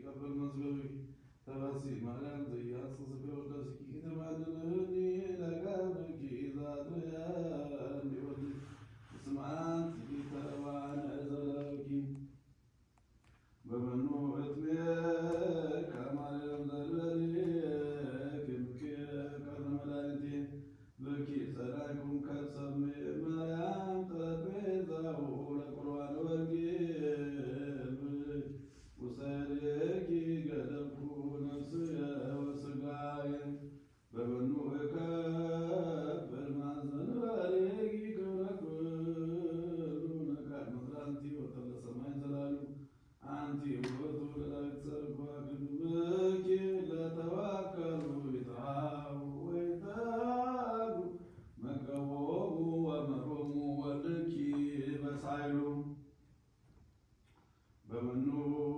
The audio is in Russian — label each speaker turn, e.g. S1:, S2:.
S1: Велика Бернадзвери, Тараси, Марен, Деяца, Забе, Lebanon.